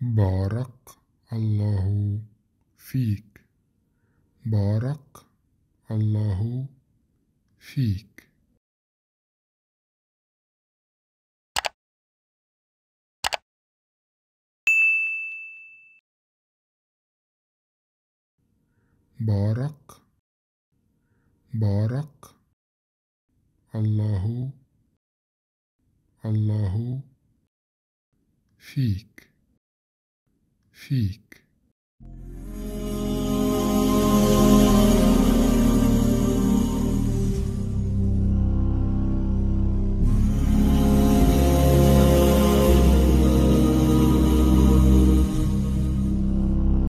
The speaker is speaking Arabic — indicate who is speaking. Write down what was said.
Speaker 1: بارك الله فيك. بارك الله فيك. بارك بارك الله الله فيك. فيك.